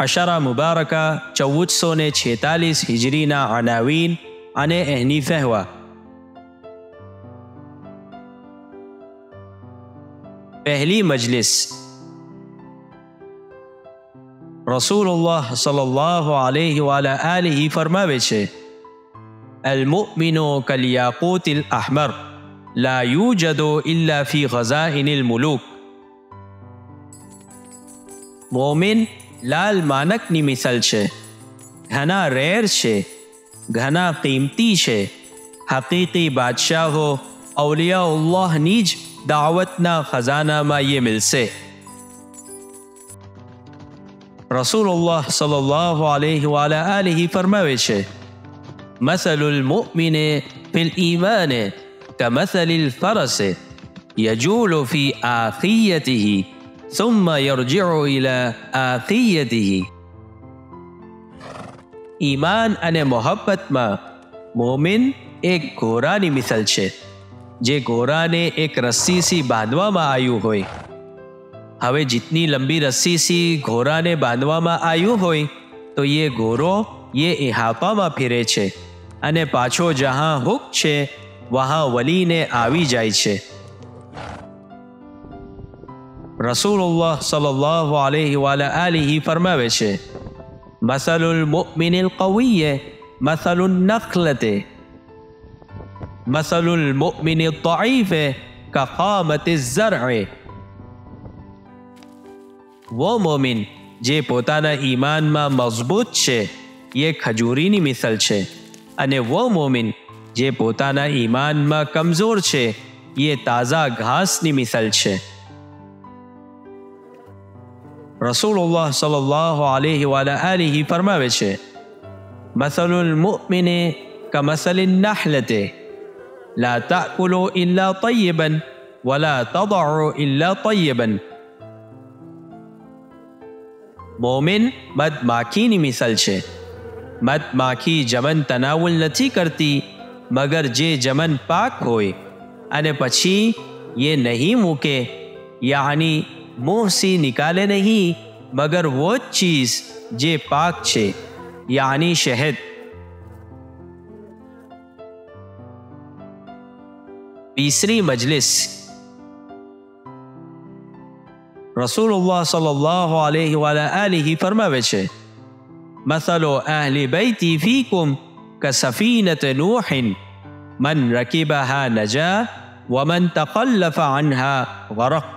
عشرة مباركة چوت سونة چهتاليس هجرينا عناوین انے اہنی فہوا پہلی مجلس. رسول اللہ صلی اللہ علیہ وآلہ آله فرماوي چه المؤمن كالياقوت الأحمر لا يوجد إلا في خزائن الملوك. مؤمن લાલ માનકની મિસાલ છે ઘણા રેર છે ઘણા કિંમતી છે હકીકી બાદશાહો અવલિયાઉલ્લાહની જ દાવતના ખજાનામાં એ મિલશે રસૂલુલ્લાહ સલ્લાહ આલહ વાલા આલહી ફરમાવે છે મસલુલ મુમિને ફિલ ઈમાને કમસલિલ ફરસે યજૂલો ફી આખિયતિહી ثم يرجع إلى آخيته ઈમાન અને મોહબ્બતમાં મોમિન એક ઘોડાની મિસલ છે જે ઘોડાને એક રસ્સીથી બાંધવામાં આવ્યું હોય હવે જીતની લંબી રસ્સીથી ઘોડાને બાંધવામાં આવ્યું હોય તો એ ઘોડો એ ઇહાપામાં ફેરે છે અને પાછો જહાં હુક છે વહાં વલીને આવી જાય છે રસૂલુલ્લાહ સલ્લાહ અલૈહિ વાલા આલિહી ફરમાવે છે મસલુલ મુઅમિનિલ કવિયે મસલુલ નખલતે મસલુલ મુઅમિનિલ તઈફે કકામતિ ઝરએ વો મોમિન જે પોતાના ઈમાનમાં મજબૂત છે એ ખજૂરીની મિસલ છે અને વો મોમિન જે પોતાના ઈમાનમાં કમજોર છે એ તાજા ઘાસની મિસલ છે રસૂલુલ્લાહ સલ્લલ્લાહુ અલૈહિ વાલા આલિહી ફરમાવે છે મસલુલ મુઅમિને કમસલ નહલતે લા તાકુલુ ઇલ્લા તય્યબન વલા તદઉ ઇલ્લા તય્યબન મોમિન મધમાખીની મિસલ છે મધમાખી જમન તનાવુલ નથી કરતી મગર જે જમન પાક હોય અને પછી ये नहीं મૂકે યાની मुंह से निकाले नहीं मगर वो चीज जे पाक छे यानी शहद तीसरी मजलिस रसूलुल्लाह सल्लल्लाहु अलैहि वाला आलिहि फरमावे छे मसलो अहली बैती फीकुम कसफीनत नूह मन रकिबहा नजा वमन तखल्लफ अन्हा गरक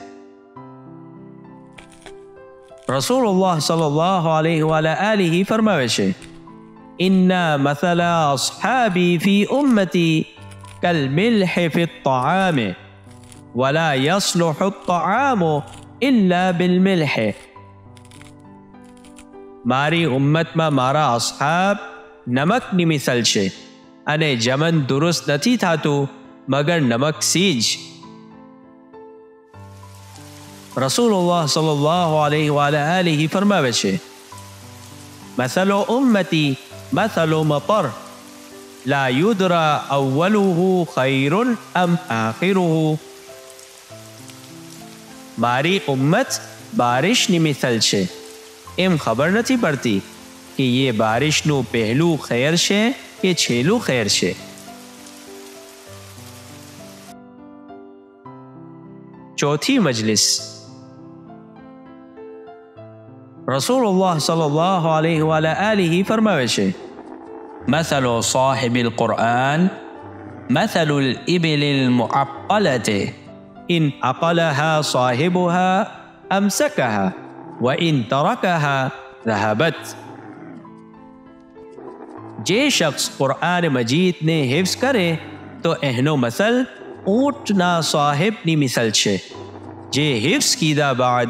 رسول الله صلى الله عليه وعلى آله فرمويشه إنا مثل أصحابي في أمتي كالملح في الطعام ولا يصلح الطعام إلا بالملح ماري أمت ما مارا أصحاب نمك نمثل شه أنا جمن درست نتي تاتو مگر نمك سيج રસૂલુલ્લાહ સલ્લલ્લાહુ અલૈહિ વાલા આલિહી ફરમાવે છે મસલો ઉમ્મતી મસલો મતર લા યુદરા અવ્વલુહુ ખૈરુન અમ આખિરુહુ મારી ઉમ્મત બારિશની મિસલ છે એમ ખબર નથી પડતી કે એ બારિશનું પહેલું ખૈર છે કે છેલ્લું ખૈર છે ચોથી Majlis Rasulullah sallallahu alaihi wa alihi farmaveše Mathalu sahibil Qur'an mathalul ibilil mu'aqqalati in aqalaha sahibuha amsakaha wa in tarakaha dhahabat जे शख्स कुरान मजीद ने हिफ्स करे તો એનો મસલ ઊંટના સાહેબની મિસલ છે જે હિફ્સ કીધા બાદ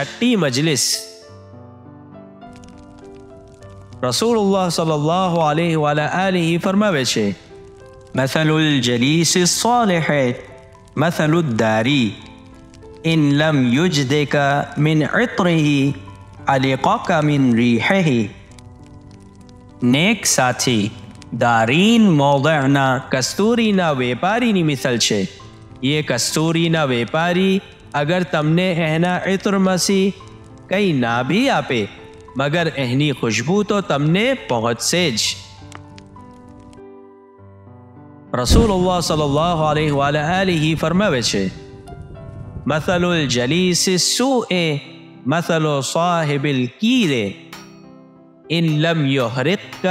چھٹی مجلس رسول اللہ صلی اللہ علیہ وآلہ فرماوے چھے مثل الجلیس الصالح مثل الداری ان لم یجدک من عطره علقک من ریحه نیک ساتھی دارین موضعنا کستورینا ویپارینی مثل چھے یہ کستورینا ویپاری અગર તમને એના ઇત્રમસી કંઈ ના બી આપે મગર એની ખુશ્બુ તો તમને પહોંચશે જ રસૂલુલ્લાહ સલ્લલ્લાહુ અલૈહિ વ આલિહી ફરમાવે છે મસલુલ જલીસ સુએ મસલુ સાહિબિલ કીરે ઇન લમ યુહરિક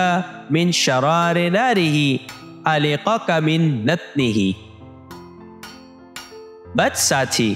મિન શરાર નારિહી અલિકક મિન નતનિહી બટ સાથી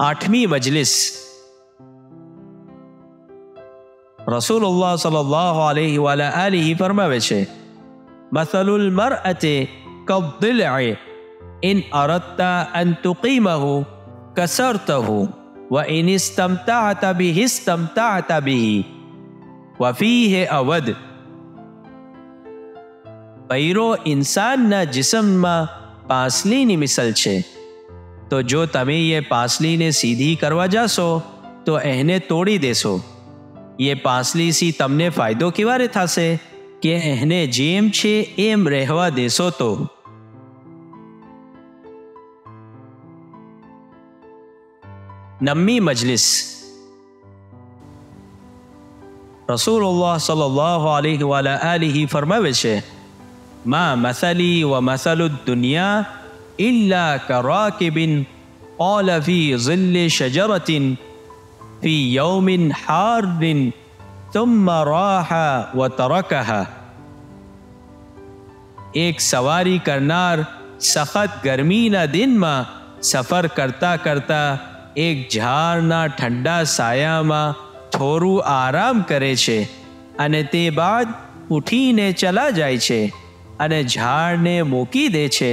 આઠમી મજલિસ રસૂલુલ્લાહ સલ્લલ્લાહુ અલૈહિ વાલા આલિહી ફરમાવે છે મસલુલ મરઅતે કદ્દિલએ ઇન અરદતા અન તુકીમહુ કસરતહુ وإن استمتعت به استمتعت به وفيه أود પૈરો ઇન્સાનના જિસમમાં પાસલીની મિસલ છે તો જો તમે એ પાસલીને સીધી કરવા જાશો, તો એને તોડી દેશો. એ પાસલીથી તમને ફાયદો કેવા રે થશે કે એને જેમ છે એમ રહેવા દેશો તો. નમ્મી મજલિસ. રસૂલુલ્લાહ સલ્લલ્લાહુ અલૈહિ વઆલા આલિહી ફરમાવે છે, મા મસલી વ મસલુ દુનિયા إلا كراكب قال في ظل شجرة في يوم حار ثم راح وتركها એક સવારી કરનાર સખત ગરમીના દિનમાં સફર કરતા કરતા એક ઝાડના ઠંડા સાયામાં થોડું આરામ કરે છે અને તે બાદ ઉઠીને ચલા જાય છે અને ઝાડને મૂકી દે છે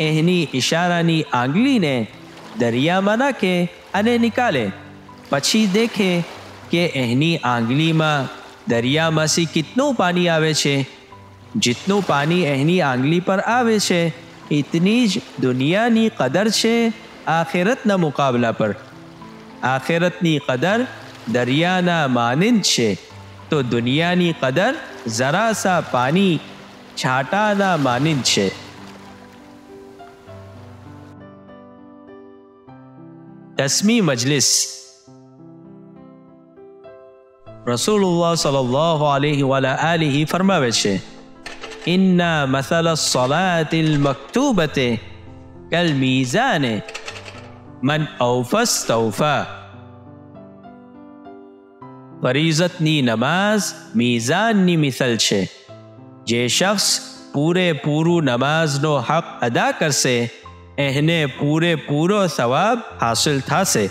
ایشارہ آگلی نے دریا میں نکے نکالے پچھ دیکھے کہ اہمی آگلی میں دریاما سی کتنا پانی آئے جتن پانی اہمی آگلی پر آئے اتنی ج دنیا قدر ہے آخرت مقابلہ پر آخرتنی قدر دریا تو دنیا کی قدر ذرا سا پانی چاٹا مانیج ہے દસમી મજલિસ રસૂલુલ્લાહ સલ્લલ્લાહુ અલૈહિ વલા આલિહી ફરમાવે છે ઇન્ના મસલ સલાતિલ મક્તુબતે કલ મીઝાને મન ઔફસ તૌફા ફરીઝતની નમાઝ મીઝાનની મિસલ છે જે શખ્સ પૂરેપૂરું નમાઝનો હક અદા કરશે એને પૂરેપૂરો સવાબ હાસિલ થશે.